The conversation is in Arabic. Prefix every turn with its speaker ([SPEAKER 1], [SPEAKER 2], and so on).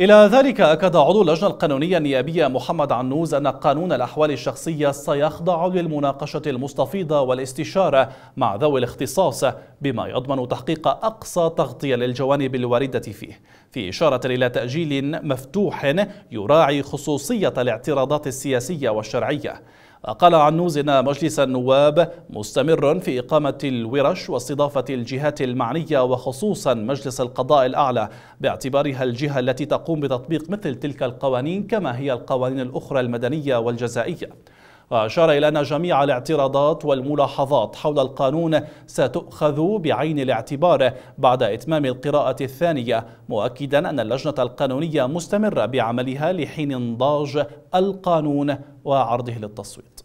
[SPEAKER 1] إلى ذلك أكد عضو اللجنة القانونية النيابية محمد عنوز أن قانون الأحوال الشخصية سيخضع للمناقشة المستفيضة والاستشارة مع ذوي الاختصاص بما يضمن تحقيق أقصى تغطية للجوانب الواردة فيه. في إشارة إلى تأجيل مفتوح يراعي خصوصية الاعتراضات السياسية والشرعية. قال عنوز إن مجلس النواب مستمر في إقامة الورش واستضافة الجهات المعنية وخصوصا مجلس القضاء الأعلى باعتبارها الجهة التي تقوم بتطبيق مثل تلك القوانين كما هي القوانين الأخرى المدنية والجزائية. وأشار إلى أن جميع الاعتراضات والملاحظات حول القانون ستؤخذ بعين الاعتبار بعد إتمام القراءة الثانية مؤكدا أن اللجنة القانونية مستمرة بعملها لحين انضاج القانون وعرضه للتصويت.